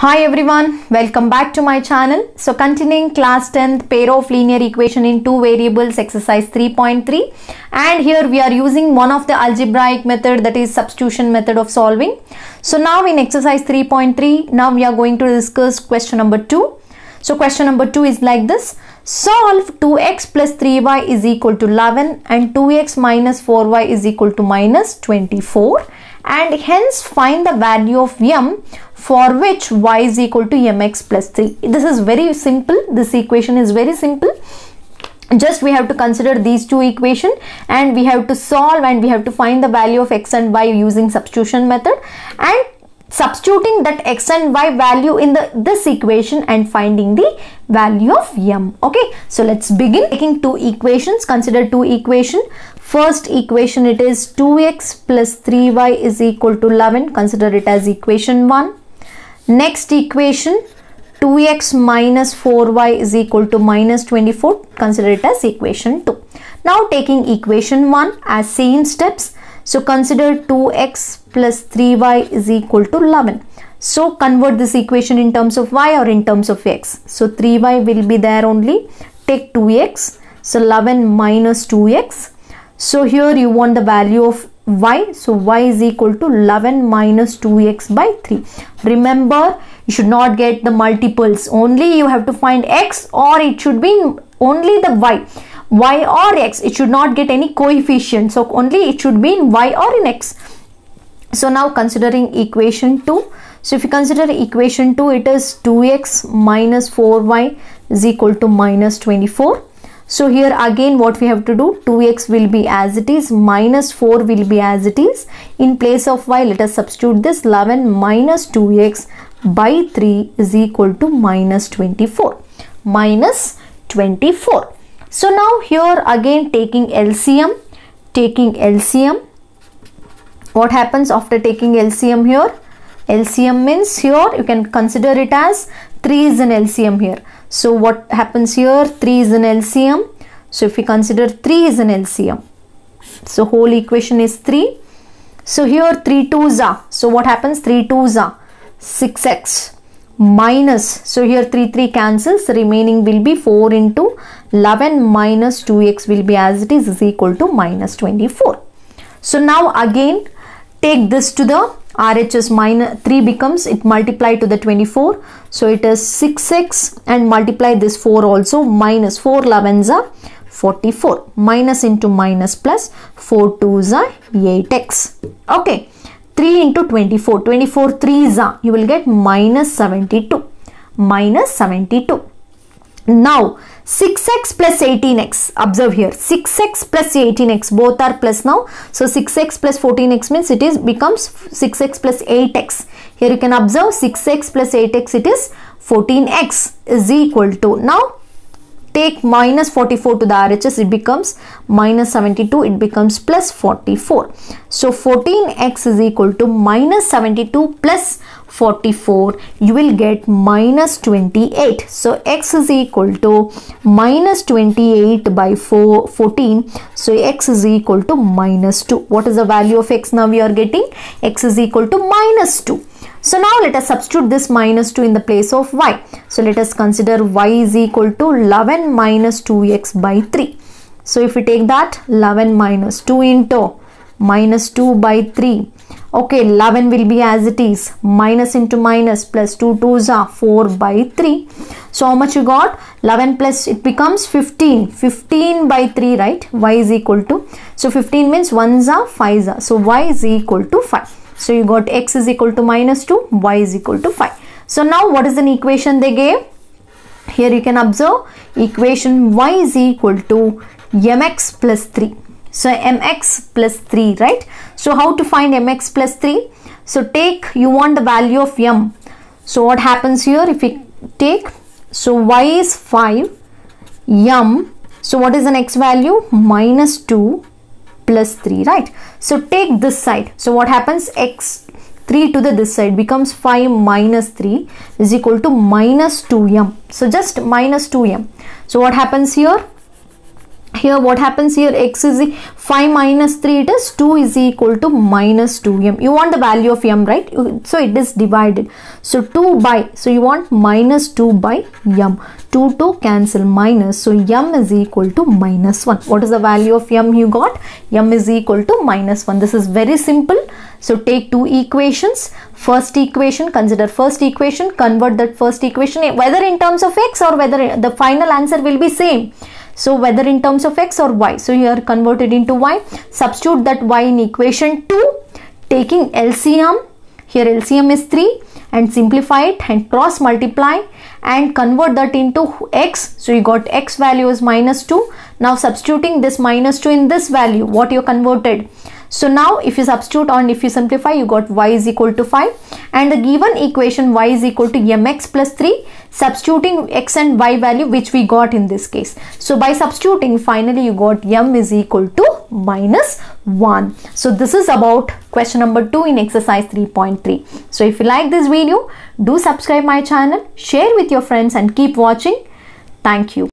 Hi everyone, welcome back to my channel. So continuing class 10th pair of linear equation in two variables exercise 3.3 and here we are using one of the algebraic method that is substitution method of solving. So now in exercise 3.3 now we are going to discuss question number 2. So question number 2 is like this. Solve 2x plus 3y is equal to 11 and 2x minus 4y is equal to minus 24 and hence find the value of m for which y is equal to mx plus 3. This is very simple. This equation is very simple. Just we have to consider these two equation and we have to solve and we have to find the value of x and y using substitution method and substituting that x and y value in the this equation and finding the value of m okay so let's begin taking two equations consider two equation first equation it is 2x plus 3y is equal to 11 consider it as equation 1 next equation 2x minus 4y is equal to minus 24 consider it as equation 2 now taking equation 1 as same steps so consider 2x plus 3y is equal to 11. So convert this equation in terms of y or in terms of x. So 3y will be there only. Take 2x. So 11 minus 2x. So here you want the value of y. So y is equal to 11 minus 2x by 3. Remember you should not get the multiples. Only you have to find x or it should be only the y y or x it should not get any coefficient so only it should be in y or in x so now considering equation 2 so if you consider equation 2 it is 2x minus 4y is equal to minus 24 so here again what we have to do 2x will be as it is minus 4 will be as it is in place of y let us substitute this 11 minus 2x by 3 is equal to minus 24 minus 24 so now here again taking LCM, taking LCM. What happens after taking LCM here? LCM means here you can consider it as 3 is an LCM here. So what happens here? 3 is an LCM. So if we consider 3 is an LCM. So whole equation is 3. So here 3 2s are. So what happens? 3 2s are 6x minus so here 3 3 cancels remaining will be 4 into 11 minus 2x will be as it is is equal to minus 24 so now again take this to the RHS minus 3 becomes it multiply to the 24 so it is 6x and multiply this 4 also minus 4 11s are 44 minus into minus plus 4 2s are 8x okay 3 into 24 24 3s are you will get minus 72 minus 72 now 6x plus 18x observe here. 6x plus 18x both are plus now. So 6x plus 14x means it is becomes 6x plus 8x here you can observe 6x plus 8x it is 14x is equal to. Now take minus 44 to the RHS it becomes minus 72 it becomes plus 44 so 14x is equal to minus 72 plus 44 you will get minus 28 so x is equal to minus 28 by 4 14 so x is equal to minus 2 what is the value of x now we are getting? X is equal to minus 2 so now let us substitute this minus 2 in the place of y. So let us consider y is equal to 11 minus 2x by 3. So if we take that 11 minus 2 into minus 2 by 3. Okay, 11 will be as it is. Minus into minus plus 2 2s are 4 by 3. So how much you got? 11 plus it becomes 15. 15 by 3 right? y is equal to. So 15 means 1s are 5s are. So y is equal to 5. So you got x is equal to minus 2, y is equal to 5. So now what is an equation they gave? Here you can observe equation y is equal to mx plus 3. So mx plus 3 right. So how to find mx plus 3? So take you want the value of m. So what happens here if we take so y is 5 m so what is the next value minus 2 plus 3 right? So take this side. So what happens? X 3 to the this side becomes 5 minus 3 is equal to minus 2m so just minus 2m so what happens here here what happens here x is 5 minus 3 it is 2 is equal to minus 2m you want the value of m right? So it is divided. So 2 by so you want minus 2 by m. 2 to cancel minus so m is equal to minus 1 what is the value of m you got? m is equal to minus 1 this is very simple. So take two equations. First equation consider first equation convert that first equation whether in terms of x or whether the final answer will be same so whether in terms of x or y. So you are converted into y. Substitute that y in equation 2. Taking LCM. Here LCM is 3 and simplify it and cross multiply and convert that into x. So you got x value is minus 2. Now substituting this minus 2 in this value what you converted. So now if you substitute on if you simplify you got y is equal to 5 and the given equation y is equal to mx plus 3 substituting x and y value which we got in this case. So by substituting finally you got m is equal to minus 1. So this is about question number 2 in exercise 3.3. So if you like this video do subscribe my channel, share with your friends and keep watching. Thank you.